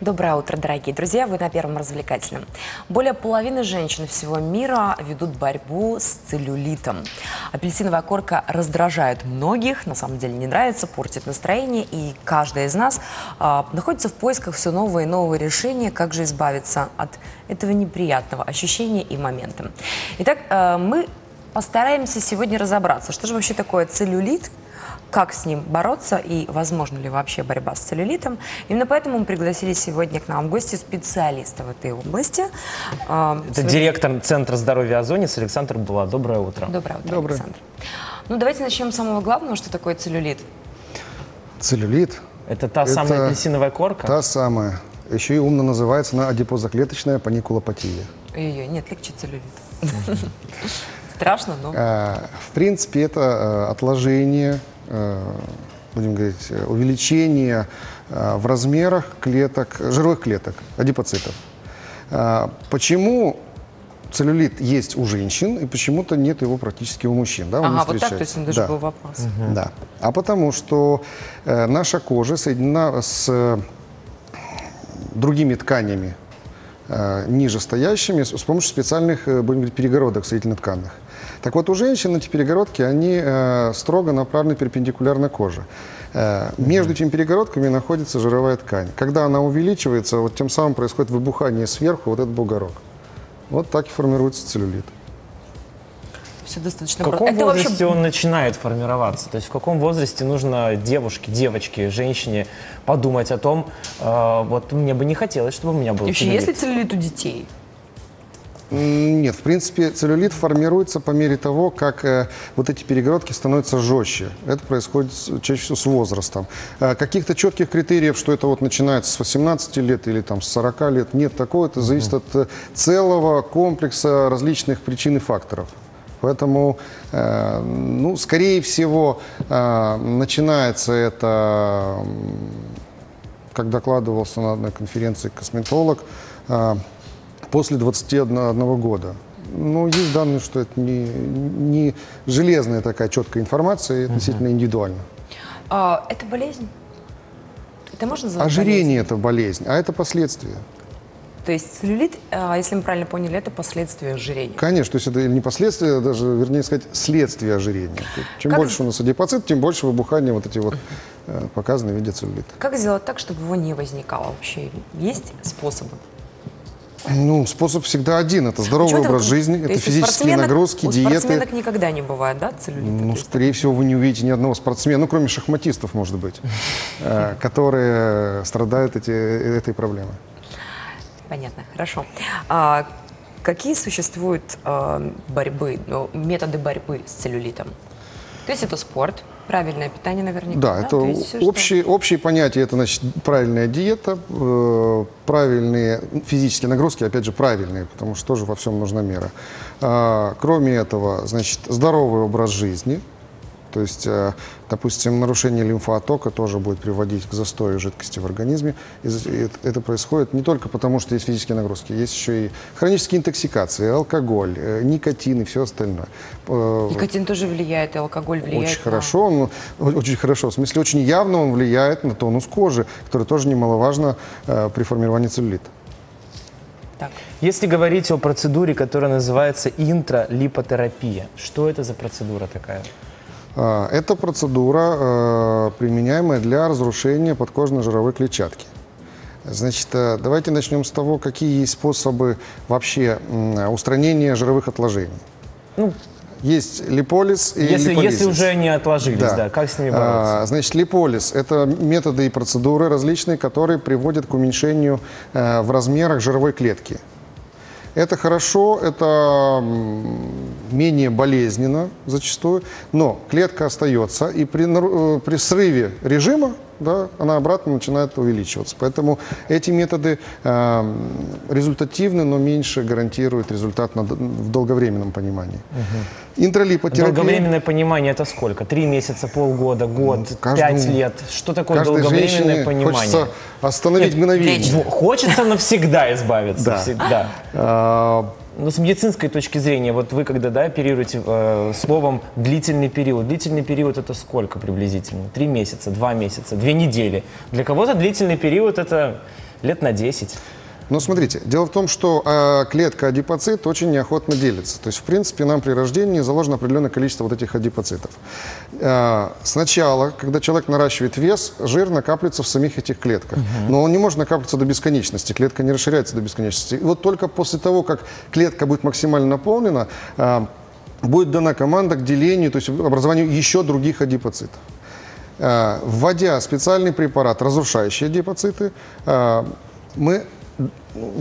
Доброе утро, дорогие друзья! Вы на Первом развлекательном. Более половины женщин всего мира ведут борьбу с целлюлитом. Апельсиновая корка раздражает многих, на самом деле не нравится, портит настроение, и каждая из нас а, находится в поисках все новые и новые решения, как же избавиться от этого неприятного ощущения и момента. Итак, а, мы постараемся сегодня разобраться, что же вообще такое целлюлит, как с ним бороться и возможно ли вообще борьба с целлюлитом. Именно поэтому мы пригласили сегодня к нам в гости специалиста в этой области. А, Это директор Центра здоровья Озонец Александр Була. Доброе утро. Доброе утро, Доброе. Александр. Ну, давайте начнем с самого главного, что такое целлюлит. Целлюлит Это та Это самая апельсиновая корка? та самая. Еще и умно называется на адипозаклеточная паникулопатия. Ой-ой, нет, легче целлюлит. Страшно, но... Э, В принципе, это э, отложение, будем говорить, э, увеличение э, в размерах клеток, жировых клеток, адипоцитов. Э, Почему целлюлит есть у женщин и почему-то нет его практически у мужчин? Да, он Ага, вот так, то встречается. есть он даже Да. был вопрос. Да. А потому что э, наша кожа соединена с э, другими тканями, э, ниже стоящими, с, с помощью специальных, э, будем говорить, перегородок соединительно-тканных. Так вот, у женщин эти перегородки, они э, строго направлены перпендикулярно коже. Э, Между этими перегородками находится жировая ткань. Когда она увеличивается, вот тем самым происходит выбухание сверху, вот этот бугорок. Вот так и формируется целлюлит. Все достаточно В каком просто. Это вообще возрасте он начинает формироваться? То есть в каком возрасте нужно девушке, девочке, женщине подумать о том, э, вот мне бы не хотелось, чтобы у меня был вообще, целлюлит. есть ли целлюлит у детей? Нет, в принципе, целлюлит формируется по мере того, как э, вот эти перегородки становятся жестче. Это происходит чаще всего с возрастом. Э, каких-то четких критериев, что это вот начинается с 18 лет или там с 40 лет, нет такого. Это зависит от э, целого комплекса различных причин и факторов. Поэтому, э, ну, скорее всего, э, начинается это как докладывался на одной конференции косметолог, после 21 года. Ну, есть данные, что это не, не железная такая четкая информация, и относительно индивидуально. А, это болезнь? Это можно назвать Ожирение – это болезнь, а это последствия. То есть целлюлит, а, если мы правильно поняли, это последствия ожирения. Конечно, то есть это не последствия, а даже, вернее сказать, следствие ожирения. Чем Как больше у нас адипоцит, тем больше выбухания вот эти вот э, показаны в виде целлюлита. Как сделать так, чтобы его не возникало вообще? Есть способы? Ну, способ всегда один. Это здоровый Почему-то образ вот- жизни, то это физические нагрузки, У диеты. спортсменок никогда не бывает, да, целлюлита? Ну, скорее всего, вы не увидите ни одного спортсмена, ну, кроме шахматистов, может быть, э, которые страдают эти, этой проблемой. Понятно, хорошо. А какие существуют а, борьбы, ну, методы борьбы с целлюлитом? То есть это спорт, правильное питание наверняка. Да, это То есть что- общие, общие понятия. Это, значит, правильная диета, э, правильные физические нагрузки, опять же, правильные, потому что тоже во всем нужна мера. А, кроме этого, значит, здоровый образ жизни, то есть, э, допустим, нарушение лимфоотока тоже будет приводить к застою жидкости в организме. И это- происходит не только потому, что есть физические нагрузки, есть еще и хронические интоксикации, алкоголь, э, никотин и все остальное. Э, Никотин тоже влияет, и алкоголь влияет. очень на- хорошо, он, очень хорошо. В смысле, очень явно он влияет на тонус кожи, который тоже немаловажно при формировании целлюлита. Так. Если говорить о процедуре, которая называется интралипотерапия, что это за процедура такая? А, Это процедура, э, применяемая для разрушения подкожной жировой клетчатки. Значит, э, давайте начнем с того, какие есть способы вообще устранения жировых отложений. Ну, Есть липолиз и если, липолизис. если уже они отложились, да. как с ними бороться? А, значит, липолиз – это методы и процедуры различные, которые приводят к уменьшению э, в размерах жировой клетки. Это хорошо, это менее болезненно зачастую, но клетка остается, и при, э, при срыве режима да, она обратно начинает увеличиваться. Поэтому эти методы э, результативны, но меньше гарантируют результат на в долговременном понимании. Интралипотерапия. Долговременное понимание это сколько? Три месяца, полгода, год, каждому- пять лет? Что такое долговременное понимание? хочется остановить Нет, мгновение. Хочется навсегда избавиться. Да. Всегда. Но с медицинской точки зрения, вот вы когда да, оперируете э, словом длительный период, длительный период это сколько приблизительно? Три месяца, два месяца, две недели. Для кого-то длительный период это лет на 10. Ну, смотрите, дело в том, что э, клетка адипоцит очень неохотно делится. То есть, в принципе, нам при рождении заложено определенное количество вот этих адипоцитов. Э, сначала, когда человек наращивает вес, жир накапливается в самих этих клетках. Но он не может накапливаться до бесконечности, клетка не расширяется до бесконечности. И вот только после того, как клетка будет максимально наполнена, э, будет дана команда к делению, то есть образованию еще других адипоцитов. Э, Вводя специальный препарат, разрушающий адипоциты, э, мы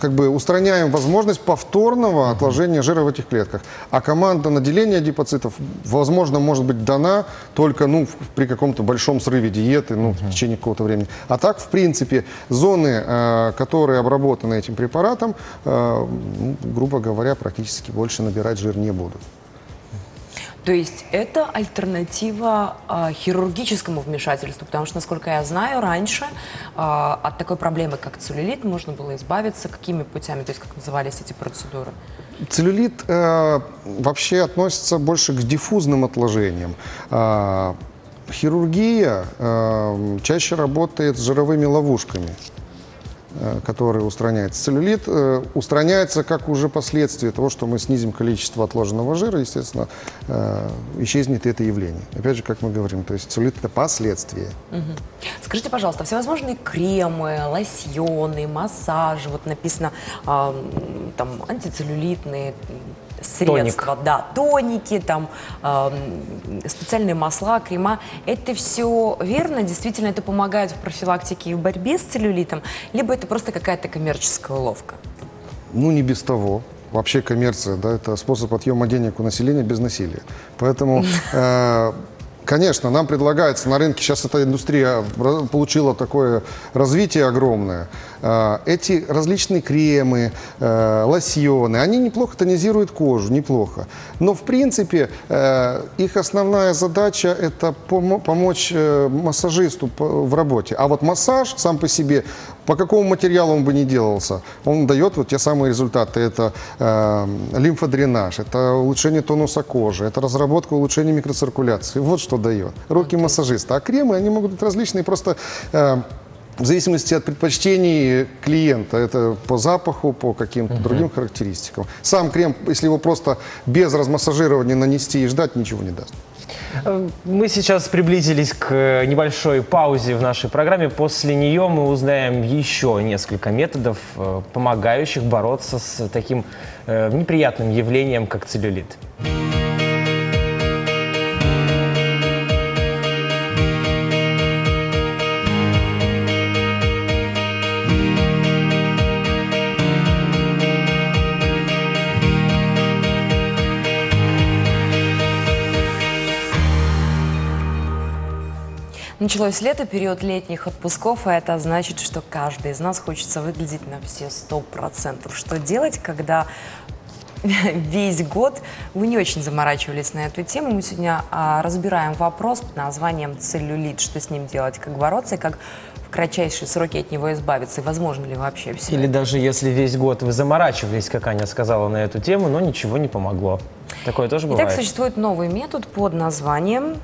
как бы устраняем возможность повторного отложения жира в этих клетках. А команда на деление адипоцитов, возможно, может быть дана только ну, при каком-то большом срыве диеты ну, в течение какого-то времени. А так, в принципе, зоны, э, которые обработаны этим препаратом, э, ну, грубо говоря, практически больше набирать жир не будут. То есть это альтернатива а, хирургическому вмешательству, потому что, насколько я знаю, раньше а, от такой проблемы, как целлюлит, можно было избавиться какими путями, то есть как назывались эти процедуры? Целлюлит э, вообще относится больше к диффузным отложениям. А, хирургия э, чаще работает с жировыми ловушками, э, которые устраняются. Целлюлит э, устраняется как уже последствие того, что мы снизим количество отложенного жира, естественно, э, исчезнет это явление. Опять же, как мы говорим, то есть целлюлит – это последствие. Скажите, пожалуйста, всевозможные кремы, лосьоны, массажи, вот написано там антицеллюлитные средства, да, тоники, там м, специальные масла, крема. Это все верно? Действительно, это помогает в профилактике и в борьбе с целлюлитом? Либо это просто какая-то коммерческая уловка? Ну, не без того. Вообще коммерция, да, это способ отъема денег у населения без насилия. Поэтому, э, конечно, нам предлагается на рынке, сейчас эта индустрия получила такое развитие огромное. Э, эти различные кремы, э, лосьоны, они неплохо тонизируют кожу, неплохо. Но, в принципе, их основная задача – это помо- помочь массажисту в работе. А вот массаж сам по себе, по какому материалу он бы ни делался, он дает вот те самые результаты. Это э, лимфодренаж, это улучшение тонуса кожи, это разработка улучшения микроциркуляции. Вот что дает. Руки массажиста. А кремы, они могут быть различные, просто... э, в зависимости от предпочтений клиента, это по запаху, по каким-то другим характеристикам. Сам крем, если его просто без размассажирования нанести и ждать, ничего не даст. Э, Мы сейчас приблизились к э, небольшой паузе в нашей программе. После нее мы узнаем еще несколько методов, э, помогающих бороться с таким э, неприятным явлением, как целлюлит. Началось лето, период летних отпусков, и это значит, что каждый из нас хочется выглядеть на все сто процентов. Что делать, когда весь год вы не очень заморачивались на эту тему? Мы сегодня а, разбираем вопрос под названием целлюлит. Что с ним делать, как бороться и как в кратчайшие сроки от него избавиться, и возможно ли вообще все Или это? даже если весь год вы заморачивались, как Аня сказала, на эту тему, но ничего не помогло. Такое тоже Итак, бывает. существует новый метод под названием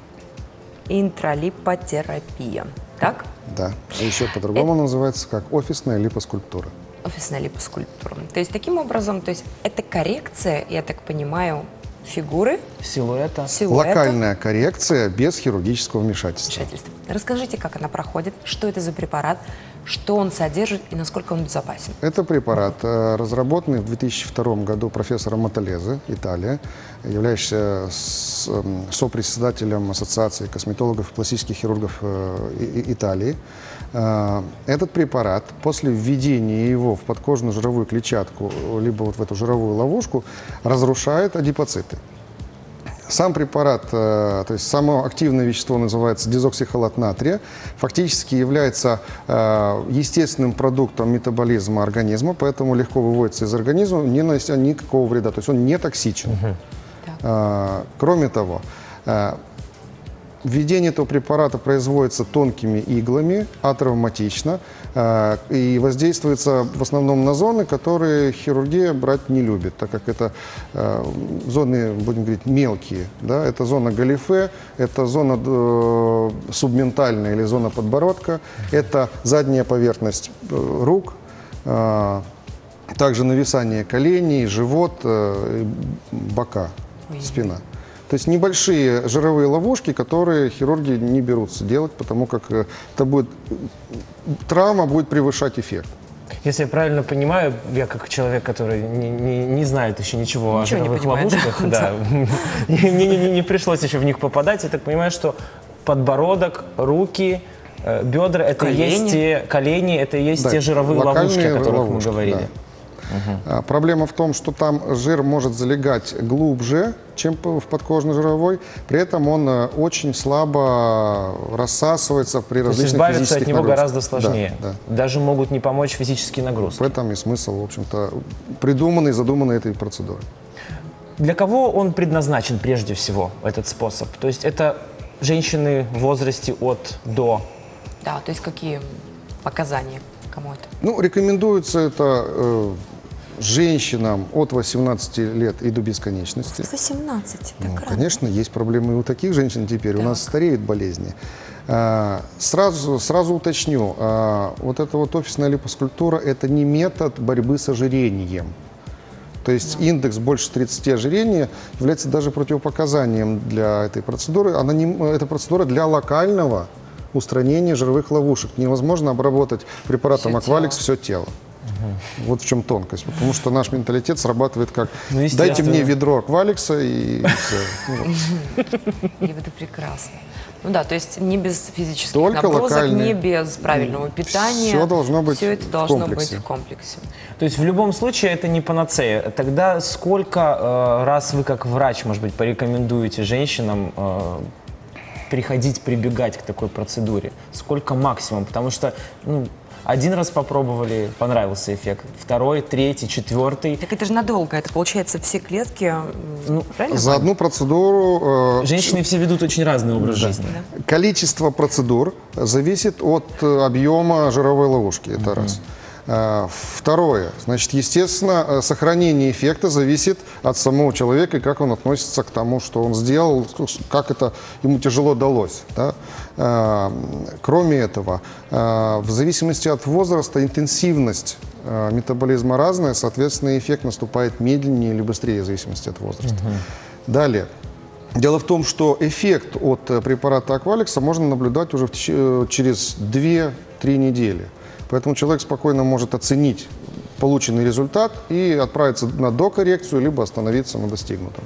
интралипотерапия. Так? Да. А еще по-другому называется как офисная липоскульптура. офисная липоскульптура. То есть таким образом, то есть это коррекция, я так понимаю, фигуры, Силуэта. силуэта, Локальная коррекция без хирургического вмешательства. вмешательства. Расскажите, как она проходит, что это за препарат, что он содержит и насколько он безопасен. Это препарат, э, разработанный в 2002 году профессором Маталезе, Италия, являющийся с- м, сопредседателем Ассоциации косметологов и пластических хирургов э, Италии. Э, Этот препарат после введения его в подкожную жировую клетчатку, либо вот в эту жировую ловушку, разрушает адипоциты. Сам препарат, э, то есть само активное вещество называется дезоксихолат натрия, фактически является э, естественным продуктом метаболизма организма, поэтому легко выводится из организма, не нанося никакого вреда, то есть он не токсичен. Э, Кроме того, Введение этого препарата производится тонкими иглами, атравматично э, и воздействуется в основном на зоны, которые хирургия брать не любит, так как это э, зоны, будем говорить, мелкие. Да? Это зона галифе, это зона э, субментальная или зона подбородка, это задняя поверхность рук, также нависание коленей, живот, бока, спина. То есть небольшие жировые ловушки, которые хирурги не берутся делать, потому как э, это будет травма будет превышать эффект. Если я правильно понимаю, я как человек, который не, не- не знает еще ничего, Ничего о не жировых понимает, ловушках, да, мне не, не- не пришлось еще в них попадать. Я так понимаю, что подбородок, руки, э, бедра, это есть те колени, это и есть те жировые ловушки, о которых мы говорили. А, Проблема в том, что там жир может залегать глубже, чем в подкожно-жировой. При этом он э, очень слабо рассасывается при То есть различных избавиться от него нагрузках. гораздо сложнее. Да, да. Даже могут не помочь физические нагрузки. В этом и смысл, в общем-то, придуманный, задуманной этой процедуры. Для кого он предназначен прежде всего, этот способ? То есть это женщины в возрасте от до. Да, то есть какие показания кому это? Ну, рекомендуется это э, женщинам от 18 лет и до бесконечности. 18, так Ну, рано. конечно, есть проблемы и у таких женщин теперь. У нас стареют болезни. А, Сразу, сразу уточню, а, вот эта вот офисная липоскультура – это не метод борьбы с ожирением. То есть индекс больше 30 ожирения является даже противопоказанием для этой процедуры. Она не, это процедура для локального устранения жировых ловушек. Невозможно обработать препаратом Акваликс тело. все тело. Вот в чем тонкость. Потому что наш менталитет срабатывает как Ну, «дайте мне ведро Акваликса» и все. И это прекрасно. Ну да, то есть не без физических Только нагрузок, локальные. не без правильного питания. Всё должно быть Все это в должно комплексе. быть в комплексе. То есть в любом случае это не панацея. Тогда сколько э, раз вы как врач, может быть, порекомендуете женщинам э, приходить, прибегать к такой процедуре? Сколько максимум? Потому что ну, один раз попробовали, понравился эффект. Второй, третий, четвертый. Так это же надолго, это получается все клетки, Ну, правильно? За одну процедуру э, Женщины все ведут очень разный образ жизни. количество процедур зависит от э, объема жировой ловушки. Это раз. Э, Второе. Значит, естественно, э, сохранение эффекта зависит от самого человека и как он относится к тому, что он сделал, как это ему тяжело далось. да. Э, Кроме этого, э, в зависимости от возраста интенсивность метаболизма разная, соответственно, эффект наступает медленнее или быстрее в зависимости от возраста. Далее. Дело в том, что эффект от э, препарата Акваликса можно наблюдать уже в э, через 2-3 недели. Поэтому человек спокойно может оценить полученный результат и отправиться на докоррекцию, либо остановиться на достигнутом.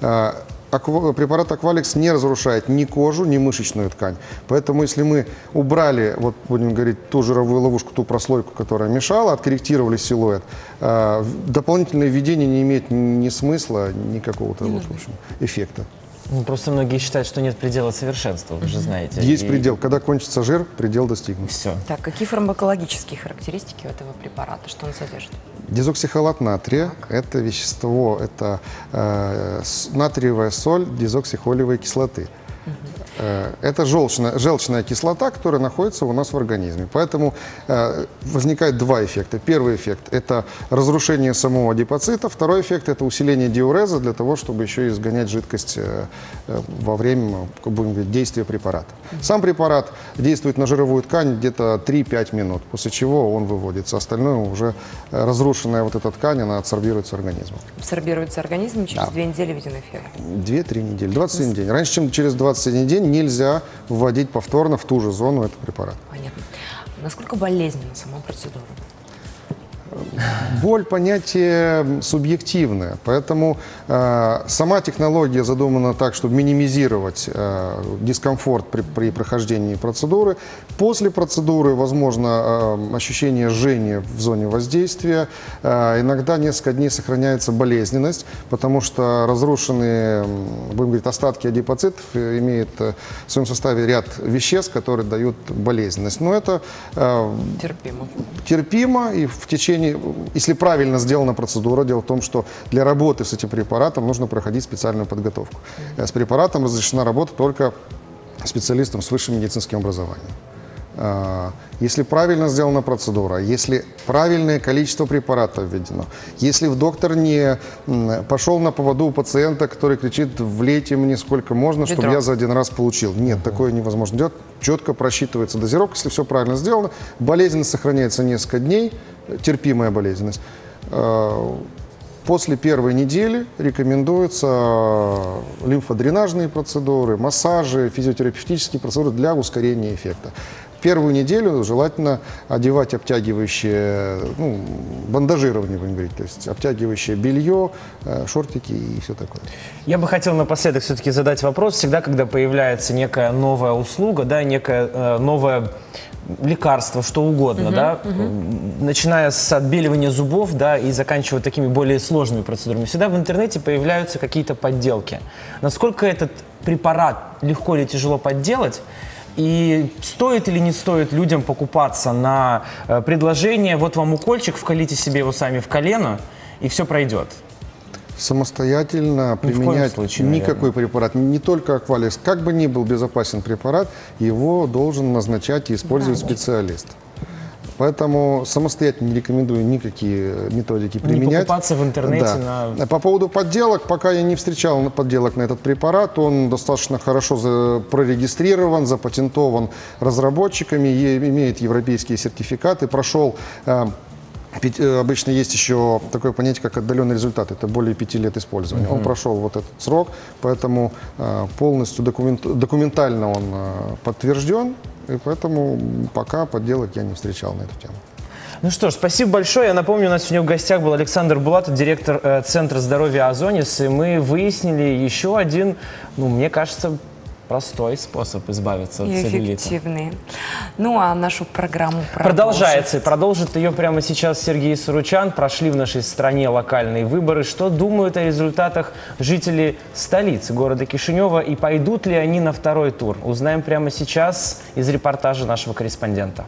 Э, аква- Препарат Акваликс не разрушает ни кожу, ни мышечную ткань. Поэтому если мы убрали, вот будем говорить, ту жировую ловушку, ту прослойку, которая мешала, откорректировали силуэт, в- дополнительное введение не имеет ни смысла, ни какого-то вот, в общем, эффекта. Ну, просто многие считают, что нет предела совершенства, вы же знаете. Есть предел. Когда кончится жир, предел достигнут. Все. Так, какие фармакологические характеристики у этого препарата? Что он содержит? Дезоксихолат натрия – это вещество, это э, натриевая соль дезоксихолевой кислоты. Э, Это желчная, желчная кислота, которая находится у нас в организме. Поэтому э, возникает два эффекта. Первый эффект – это разрушение самого адипоцита. Второй эффект – это усиление диуреза для того, чтобы еще и изгонять жидкость э, во время будем говорить, действия препарата. Сам препарат действует на жировую ткань где-то 3-5 минут, после чего он выводится. Остальное уже разрушенная вот эта ткань, она адсорбируется организмом. Абсорбируется организм, через две недели виден эффект. 2-3 недели, 21 день. Раньше, чем через 21 день, нельзя вводить повторно в ту же зону этот препарат. Понятно. Насколько болезненна сама процедура? Боль понятие субъективное, поэтому э, сама технология задумана так, чтобы минимизировать э, дискомфорт при, при прохождении процедуры. После процедуры возможно э, ощущение жжения в зоне воздействия. Э, иногда несколько дней сохраняется болезненность, потому что разрушенные, будем говорить, остатки адипоцитов э, имеют э, в своем составе ряд веществ, которые дают болезненность. Но это э, Терпимо. терпимо и в течение, если правильно сделана процедура, дело в том, что для работы с этим препаратом нужно проходить специальную подготовку. Э, С препаратом разрешена работа только специалистам с высшим медицинским образованием. А, Если правильно сделана процедура, если правильное количество препаратов введено, если доктор не пошел на поводу у пациента, который кричит «влейте мне сколько можно, чтобы Ведро. я за один раз получил». Нет, такое невозможно делать. Четко просчитывается дозировка, если все правильно сделано. Болезненность сохраняется несколько дней, терпимая болезненность. э, после первой недели рекомендуются лимфодренажные процедуры, массажи, физиотерапевтические процедуры для ускорения эффекта. Первую неделю желательно одевать обтягивающее, ну, бандажирование, будем говорить, то есть обтягивающее белье, э, шортики и все такое. Я бы хотел напоследок все-таки задать вопрос. Всегда, когда появляется некая новая услуга, да, некое э, новое лекарство, что угодно, да, м, начиная с отбеливания зубов, да, и заканчивая такими более сложными процедурами, всегда в интернете появляются какие-то подделки. Насколько этот препарат легко или тяжело подделать? И стоит или не стоит людям покупаться на э, предложение, вот вам укольчик, вкалите себе его сами в колено, и все пройдет. Самостоятельно применять случае, никакой препарат, не только Аквалис, как бы ни был безопасен препарат, его должен назначать и использовать специалист. Поэтому самостоятельно не рекомендую никакие методики применять. покупаться в интернете Да. на- По поводу подделок, пока я не встречал подделок на этот препарат, он достаточно хорошо прорегистрирован, запатентован разработчиками, имеет европейские сертификаты, прошел э, э, Обычно есть еще такое понятие, как отдаленный результат. Это более пяти лет использования. Он прошел вот этот срок, поэтому э, полностью документ- документально он э, подтвержден. И поэтому пока подделок я не встречал на эту тему. Ну что ж, спасибо большое. Я напомню, у нас сегодня в гостях был Александр Булатов, директор э, Центра здоровья «Озонис», и мы выяснили еще один, ну, мне кажется, простой способ избавиться от целлюлита. эффективные. Ну, а нашу программу Продолжается. И продолжит ее прямо сейчас Сергей Суручан. Прошли в нашей стране локальные выборы. Что думают о результатах жители столицы города Кишинева и пойдут ли они на второй тур? Узнаем прямо сейчас из репортажа нашего корреспондента.